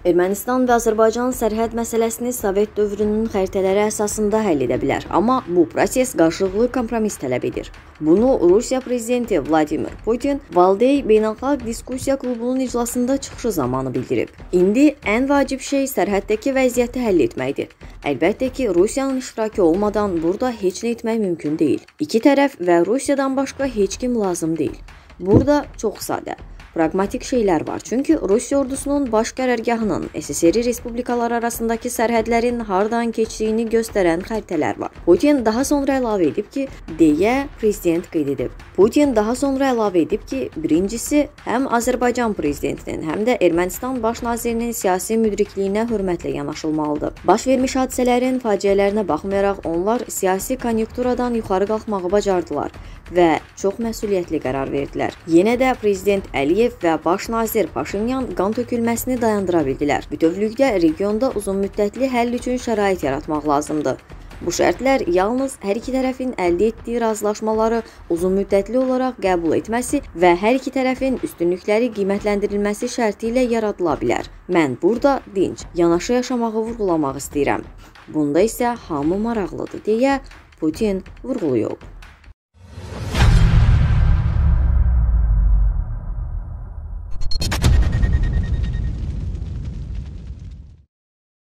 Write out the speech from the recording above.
Ermənistan və Azərbaycan sərhəd məsələsini Sovet dövrünün xəritələri əsasında həll edə bilər, amma bu proses qarşılıqlı kompromis tələb edir. Bunu Rusiya prezidenti Vladimir Putin Valdey Beynəlxalq Diskussiya klubunun iclasında çıxışı zamanı bildirib. İndi ən vacib şey sərhəddəki vəziyyəti həll etməkdir. Əlbəttə ki, Rusiyanın iştirakı olmadan burada heç nə etmək mümkün deyil. İki tərəf və Rusiyadan başqa heç kim lazım deyil. Burada çox sadə praqmatik şeylər var. Çünki Rusiya ordusunun baş qərargahının SSR respublikaları arasındakı sərhədlərin hardan keçdiyini göstərən xəritələr var. Putin daha sonra əlavə edib ki, deyə prezident qeyd edib. Putin daha sonra əlavə edib ki, birincisi həm Azərbaycan prezidentinin, həm də Ermənistan baş nazirinin siyasi müdrikliyinə hörmətlə yanaşılmalıdır. Baş vermiş hadisələrin faciələrinə baxmayaraq onlar siyasi konjunkturadan yuxarı qalxmağı bacardılar və çox məsuliyyətli qərar verdilər. Yenə də prezident Əliyev Əliyev və baş nazir Paşinyan qan tökülməsini dayandıra bildilər. Bütövlükdə regionda uzunmüddətli həll üçün şərait yaratmaq lazımdır. Bu şərtlər yalnız hər iki tərəfin əldə etdiyi razılaşmaları uzunmüddətli olaraq qəbul etməsi və hər iki tərəfin üstünlükləri qiymətləndirilməsi şərti ilə yaradıla bilər. Mən burada dinc, yanaşı yaşamağı vurğulamaq istəyirəm. Bunda isə hamı maraqlıdır deyə Putin vurğulayıb.